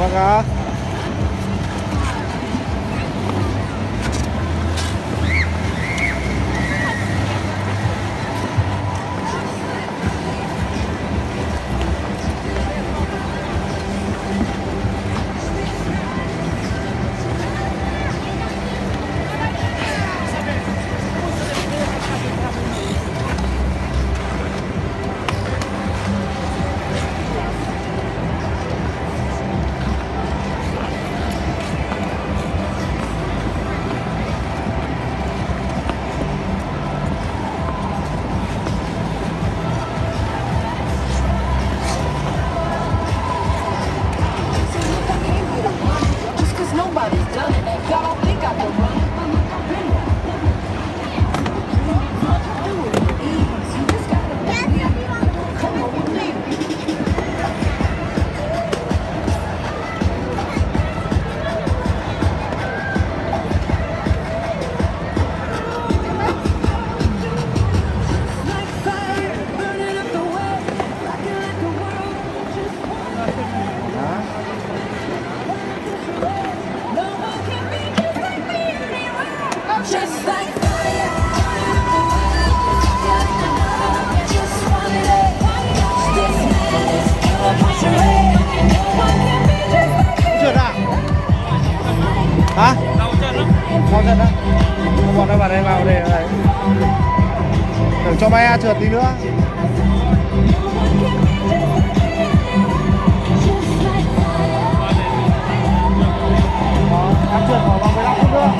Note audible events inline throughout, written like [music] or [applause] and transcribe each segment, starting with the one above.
Vâng bọn nó bạn đây vào đây này để cho Maya trượt tí nữa Đó, trượt khoảng 15 phút nữa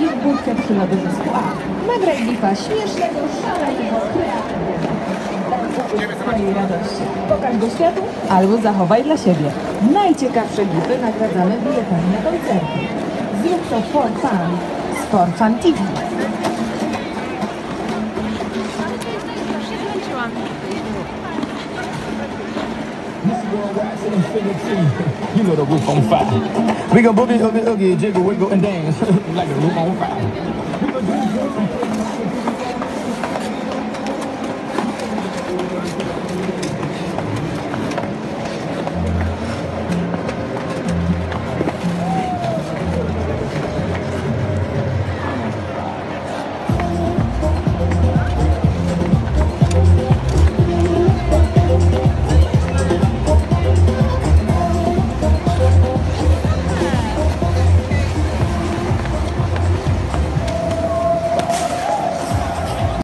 i w budce przyrodowym A. Nagraj lipa śmiesznego, szalonego, kreatywnego. Pokaż go światu albo zachowaj dla siebie. Najciekawsze gify nagradzamy biletami na koncerty. Zrób to for fun z For Fun TV. You know the roof on fire. We go boogie, oogie, oogie, jiggle, wiggle, and dance [laughs] like the roof on fire.